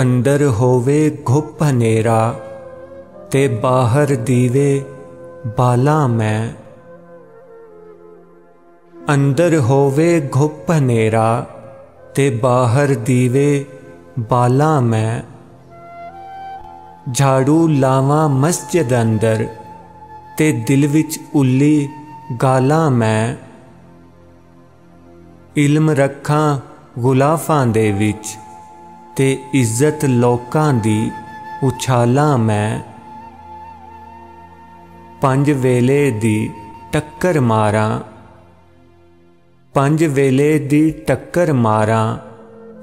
ਅੰਦਰ ਹੋਵੇ ਘੁੱਪ ਹਨੇਰਾ ਤੇ ਬਾਹਰ ਦੀਵੇ, ਬਾਲਾ ਮੈਂ। ਅੰਦਰ ਹੋਵੇ ਘੁੱਪ ਹਨੇਰਾ ਤੇ ਬਾਹਰ ਦੀਵੇ, ਬਾਲਾ ਮੈਂ। ਝਾੜੂ ਲਾਵਾਂ ਮਸਜਿਦ ਅੰਦਰ ਤੇ ਦਿਲ ਵਿੱਚ ਉੱਲੀ ਗਾਲਾਂ ਮੈਂ। ਇਲਮ ਰੱਖਾਂ ਗੁਲਾਫਾਂ ਦੇ ਵਿੱਚ ਤੇ ਇੱਜ਼ਤ ਲੋਕਾਂ ਦੀ ਉਛਾਲਾਂ ਮੈਂ ਪੰਜ ਵੇਲੇ ਦੀ ਟੱਕਰ ਮਾਰਾਂ, ਪੰਜ ਵੇਲੇ ਦੀ ਟੱਕਰ ਮਾਰਾਂ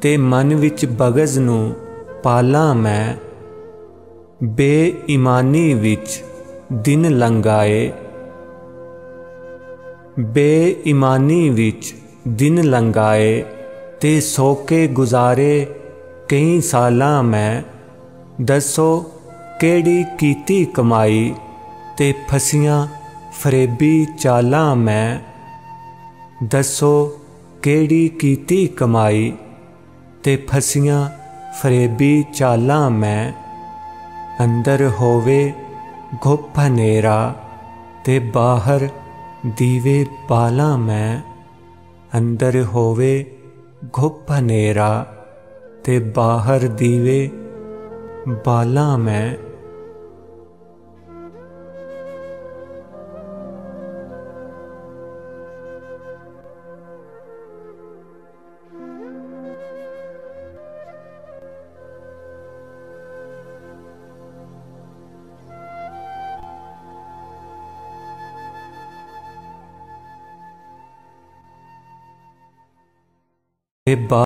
ਤੇ ਮਨ ਵਿੱਚ ਬਗਜ਼ ਨੂੰ ਪਾਲਾਂ ਮੈਂ। ਬੇਈਮਾਨੀ ਵਿੱਚ ਦਿਨ ਲੰਗਾਏ ਬੇਈਮਾਨੀ ਵਿੱਚ ਦਿਨ ਲੰਗਾਏ ਤੇ ਸੋਕੇ ਗੁਜ਼ਾਰੇ ਕਈ ਸਾਲਾਂ ਮੈਂ ਦੱਸੋ ਕਿਹੜੀ ਕੀਤੀ ਕਮਾਈ ਤੇ ਫਸੀਆਂ ਫਰੇਬੀ ਚਾਲਾਂ ਮੈਂ ਦੱਸੋ ਕਿਹੜੀ ਕੀਤੀ ਕਮਾਈ ਤੇ ਫਸੀਆਂ ਫਰੇਬੀ ਚਾਲਾਂ ਮੈਂ ਅੰਦਰ ਹੋਵੇ ਘੁੱਪ ਹਨੇਰਾ ਤੇ ਬਾਹਰ ਦੀਵੇ ਬਾਲਾਂ ਮੈਂ ਅੰਦਰ ਹੋਵੇ ਘੁੱਪ ਹਨੇਰਾ ਤੇ ਬਾਹਰ ਦੀਵੇ ਬਾਲਾ ਮੈਂ ਇਹ ਬਾ